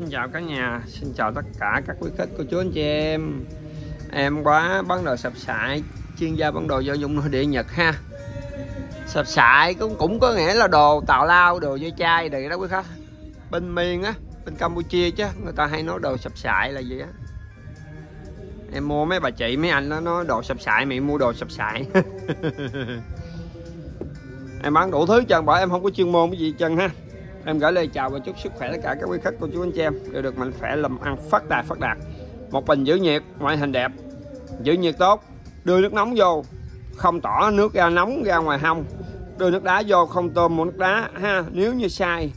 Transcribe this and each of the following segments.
xin chào cả nhà, xin chào tất cả các quý khách cô chú anh chị em. Em quá bán đồ sập sại chuyên gia bán đồ gia dụng nội địa nhật ha. Sập sại cũng cũng có nghĩa là đồ tào lao, đồ dây chai đầy đó quý khách. Bên miền á, bên campuchia chứ, người ta hay nói đồ sập sại là gì á. Em mua mấy bà chị, mấy anh nó nói đồ sập sại mày mua đồ sập sại em bán đủ thứ chân bởi em không có chuyên môn cái gì chân ha em gửi lời chào và chúc sức khỏe tất cả các quý khách cô chú anh chị em. Đều được mạnh khỏe làm ăn, phát đạt phát đạt. Một bình giữ nhiệt, ngoại hình đẹp. Giữ nhiệt tốt, đưa nước nóng vô. Không tỏ nước ra nóng, ra ngoài hông. Đưa nước đá vô, không tôm một nước đá, ha. Nếu như sai,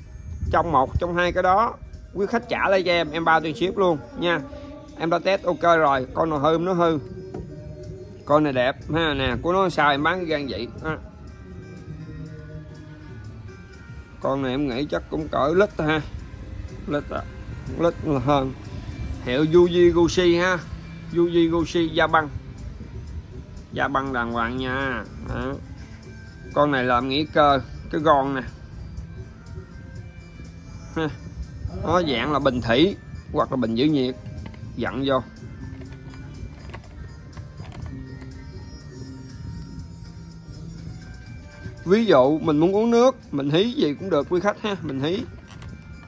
trong một, trong hai cái đó, quý khách trả lại cho em. Em bao tiền ship luôn, nha. Em đã test, ok rồi. Con nào hư, nó hư. Con này đẹp, ha, nè. Của nó sao, em bán gan vậy? Ha. Con này em nghĩ chắc cũng cỡ lít ha. Lít à. lít là hơn. Hiệu Yuji Gucci ha. Yuji Gucci da băng. Da băng đàng hoàng nha. Đó. con này làm nghĩa cơ, cái gòn nè. Ha. nó dạng là bình thủy hoặc là bình giữ nhiệt. Dặn vô. Ví dụ, mình muốn uống nước, mình hí gì cũng được, quý khách ha, mình hí.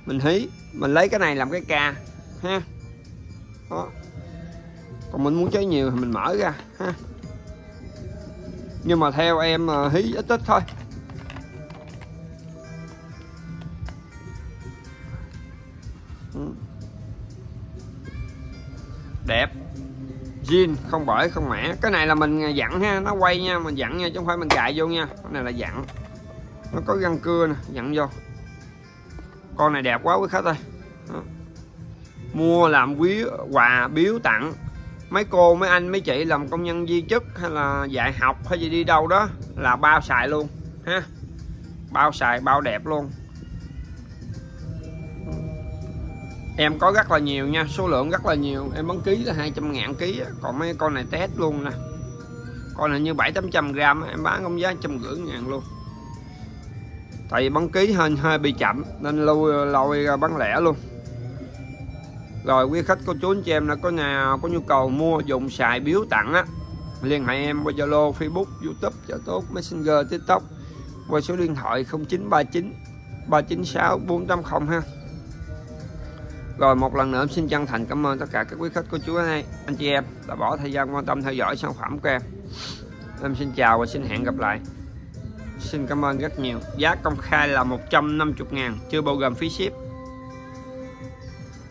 Mình hí, mình lấy cái này làm cái ca, ha. Đó. Còn mình muốn cháy nhiều thì mình mở ra, ha. Nhưng mà theo em ờ, hí ít ít thôi. Ừ. Đẹp zin không bởi, không mẻ. Cái này là mình dặn ha, nó quay nha, mình dặn nha, chứ không phải mình cài vô nha. Cái này là dặn. Nó có răng cưa nè, dặn vô. Con này đẹp quá, quý khách ơi. Đó. mua làm quý, quà, biếu tặng. Mấy cô, mấy anh, mấy chị làm công nhân viên chức hay là dạy học hay gì đi đâu đó là bao xài luôn, ha. Bao xài, bao đẹp luôn. Em có rất là nhiều nha, số lượng rất là nhiều. Em bán ký là 200 ngàn ký còn mấy con này test luôn nè. Con này như 7 800 gram em bán không giá trăm rưỡi ngàn luôn. Tại vì bán ký hơi hơi bị chậm, nên lôi lôi ra bán lẻ luôn. Rồi quý khách, cô chú anh chị em là có nhà, có nhu cầu mua dùng xài biếu tặng á, liên hệ em qua Zalo, Facebook, YouTube cho tốt Messenger, TikTok, qua số điện thoại 0939 396 480 ha rồi một lần nữa em xin chân thành cảm ơn tất cả các quý khách của chú anh, anh chị em đã bỏ thời gian quan tâm theo dõi sản phẩm của em. Em xin chào và xin hẹn gặp lại. Xin cảm ơn rất nhiều. Giá công khai là 150 ngàn chưa bao gồm phí ship.